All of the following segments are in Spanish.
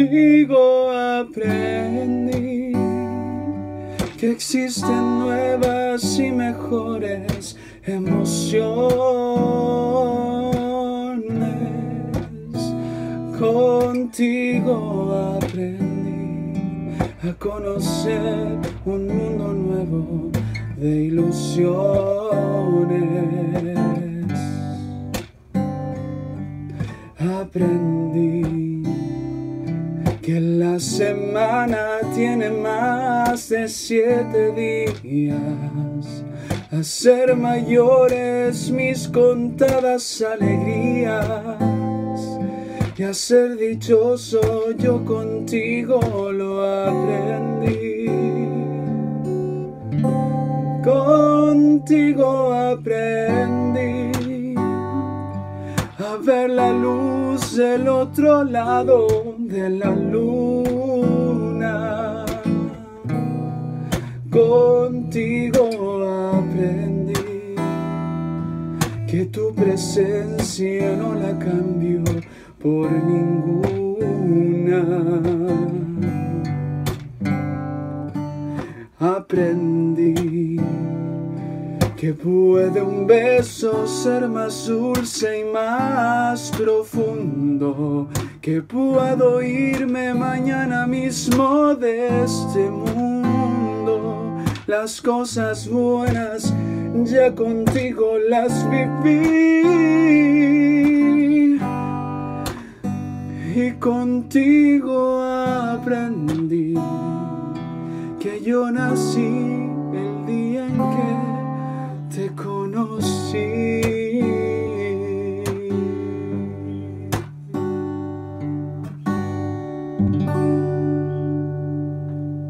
Contigo aprendí que existen nuevas y mejores emociones. Contigo aprendí a conocer un mundo nuevo de ilusiones. Aprendí que la semana tiene más de siete días. A ser mayores mis contadas alegrías y a ser dichoso yo contigo lo aprendí. Contigo aprendí a ver la luz del otro lado de la luna. Contigo aprendí que tu presencia no la cambio por ninguna. Aprendí que puede un beso ser más dulce y más profundo, que puedo irme mañana mismo de este mundo. Las cosas buenas ya contigo las viví y contigo aprendí que yo nací see.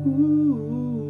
Ooh.